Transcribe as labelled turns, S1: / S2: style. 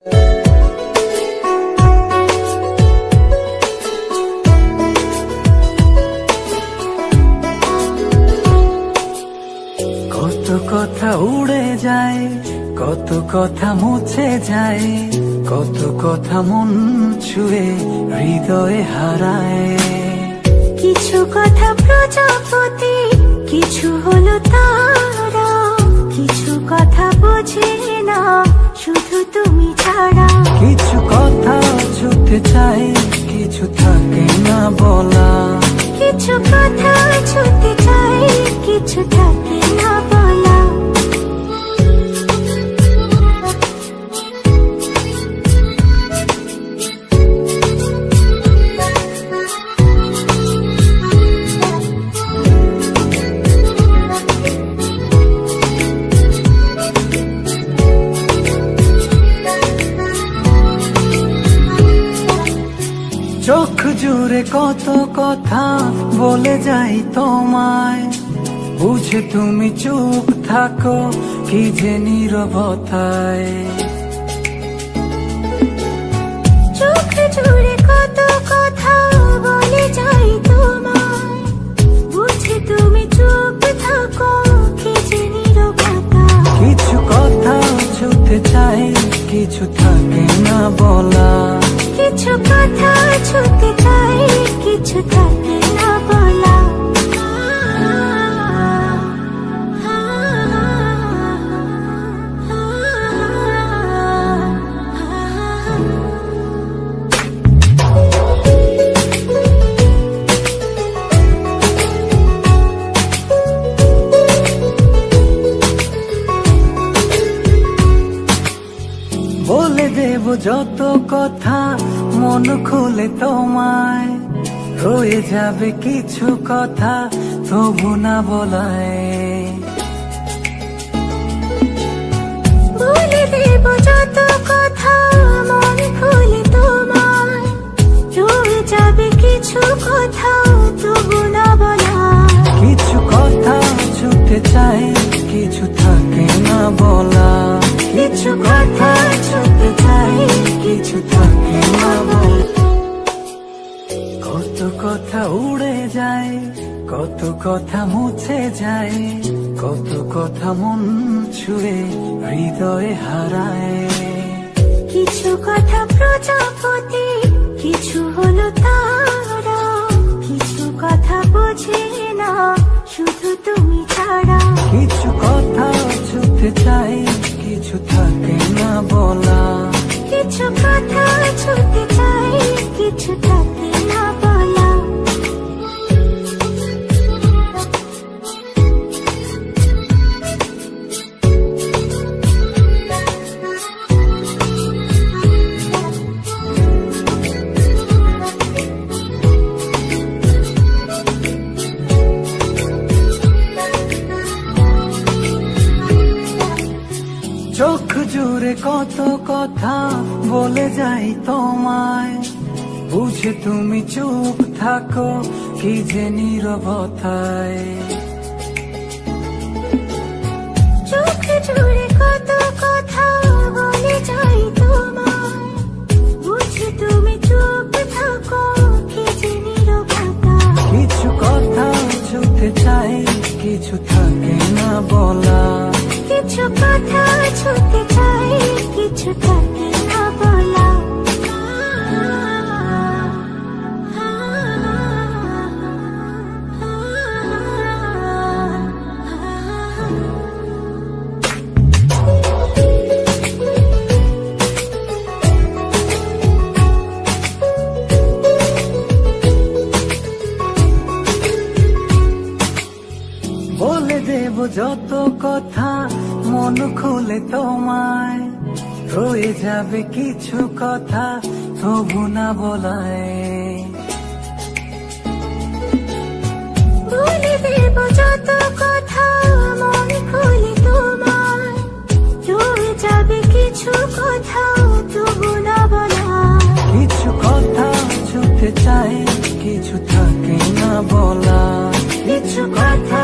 S1: কত কথা উড়ে যায়, কত কথা মুছে যায়, কত কথা মন ছুঁয়ে হৃদয়ে হারায়।
S2: কিছু কথা প্রজাপতি, কিছু হলো কথা বোঝে না শুধু তুমি ছাড়া।
S1: কিছু কথা ছুটে চাই কিছু থাকে না বলা।
S2: কিছু কথা ছুটে চাই কিছু থাকে
S1: কত কথা বলে যাই তোমায়। বুঝে তুমি চুপ থাকো কি যে নীরবতায়।
S2: চোখ জুড়ে কত কথা বলে যাই তোমায়। বুঝে তুমি চুপ থাকো কি যে নীরবতা
S1: কিছু কথা ছুতে চাই কিছু থাকে না বলা।
S2: কিছু কথা ছুতে চাই কিছু থাকে না বলা
S1: বলে দেব যত কথা মন খুলে তোমায়। রয়ে যাবে কিছু কথা তবু না বলায়।
S2: বলে দেব যত কথা মন খুলে তোমায়। রয়ে যাবে কিছু কথা তবু না বলা
S1: কিছু কথা ছুটে চাই কত কথা মুছে যায় কত কথা মন ছুঁয়ে হৃদয়ে হারায়।
S2: কিছু কথা প্রজাপতি কিছু হলো তারা। কিছু কথা বোঝে না শুধু তুমি ছাড়া
S1: কিছু কথা ছুটে চাই কিছু থাকে জুড়ে কত কথা বলে যাই তোমায়। বুঝে তুমি চুপ থাকো কি যে নীরবতায়।
S2: চোখ জুড়ে কত কথা বলে যাই তোমায়। বুঝে তুমি চুপ থাকো কি যে নীরবতা
S1: কিছু কথা ছুটে চাই কিছু থাকে না বলা। যত কথা মন খুলে তোমায়। রয়ে যাবে কিছু কথা তবু না বলায়।
S2: যত কথা মন খুলে তোমায়। রয়ে যাবে কিছু কথা তবু না বলা
S1: কিছু কথা ছুটে চাই কিছু থাকে না বলা।
S2: কিছু কথা